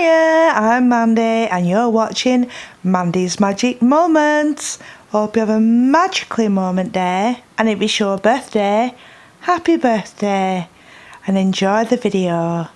Hiya, I'm Mandy and you're watching Mandy's Magic Moments. Hope you have a magically moment day and if it's your birthday, happy birthday and enjoy the video.